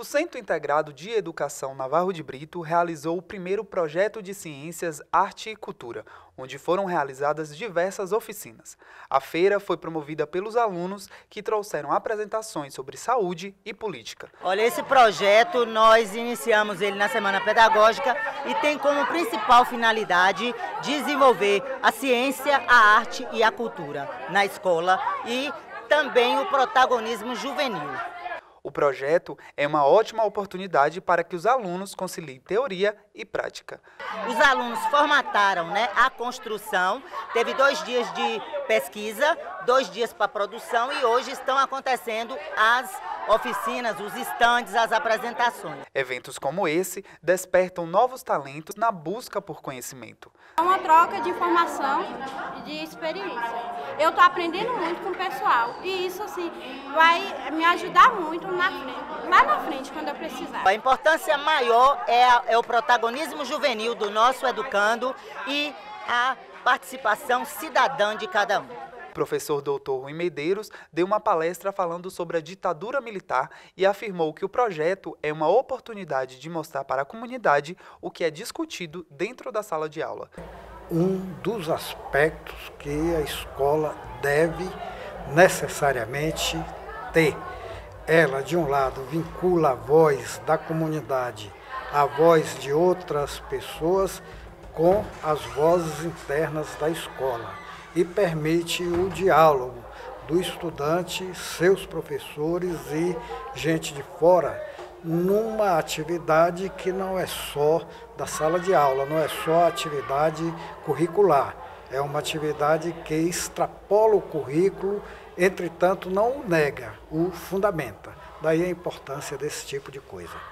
O Centro Integrado de Educação Navarro de Brito realizou o primeiro projeto de ciências, arte e cultura, onde foram realizadas diversas oficinas. A feira foi promovida pelos alunos que trouxeram apresentações sobre saúde e política. Olha, esse projeto nós iniciamos ele na Semana Pedagógica e tem como principal finalidade desenvolver a ciência, a arte e a cultura na escola e também o protagonismo juvenil. O projeto é uma ótima oportunidade para que os alunos conciliem teoria e prática. Os alunos formataram né, a construção, teve dois dias de pesquisa, dois dias para produção e hoje estão acontecendo as oficinas, os estandes, as apresentações. Eventos como esse despertam novos talentos na busca por conhecimento. É uma troca de informação e de experiência. Eu estou aprendendo muito com o pessoal e isso assim vai me ajudar muito na frente, lá na frente quando eu precisar. A importância maior é, a, é o protagonismo juvenil do nosso educando e a participação cidadã de cada um. Professor doutor Rui Medeiros deu uma palestra falando sobre a ditadura militar e afirmou que o projeto é uma oportunidade de mostrar para a comunidade o que é discutido dentro da sala de aula. Um dos aspectos que a escola deve necessariamente ter. Ela, de um lado, vincula a voz da comunidade, a voz de outras pessoas com as vozes internas da escola e permite o diálogo do estudante, seus professores e gente de fora numa atividade que não é só da sala de aula, não é só atividade curricular. É uma atividade que extrapola o currículo, entretanto não o nega, o fundamenta. Daí a importância desse tipo de coisa.